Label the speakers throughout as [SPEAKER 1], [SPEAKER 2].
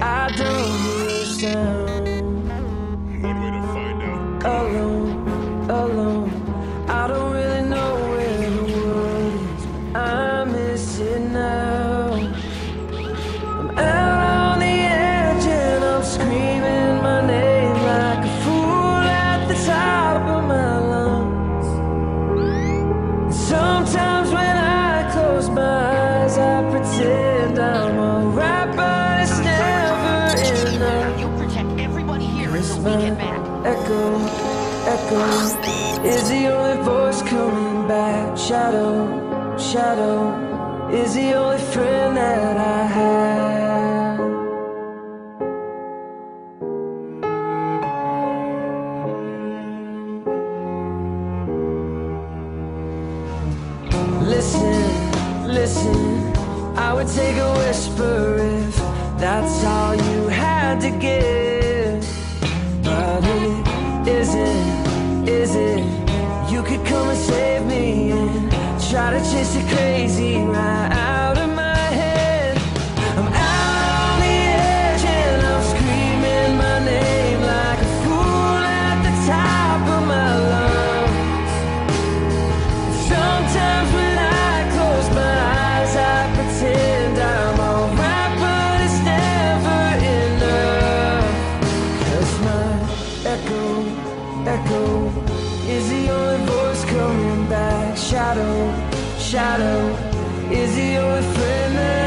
[SPEAKER 1] I don't hear a sound. One
[SPEAKER 2] way to find out. Alone, alone. I don't
[SPEAKER 1] really know where the world is. I miss it now. I'm out on the edge and I'm screaming my name like a fool at the top of my lungs. And sometimes when I close my eyes, I pretend I'm alright. back. Echo, echo is the only voice coming back. Shadow, shadow is the only friend that I have. Listen, listen, I would take a whisper if that's all you had to give. could come and save me and try to chase the crazy right out. shadow? Is he your friend?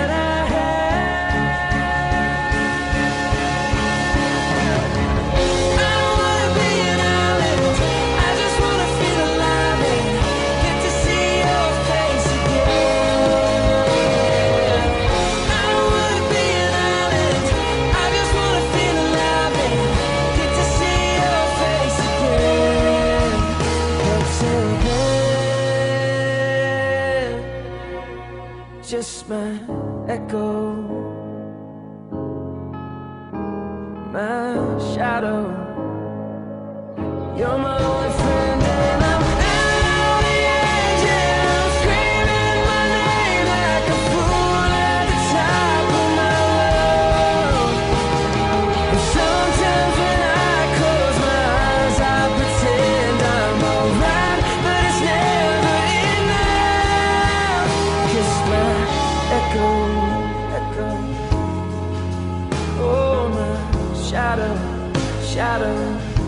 [SPEAKER 1] just my echo, my shadow. You're my shadow, shadow.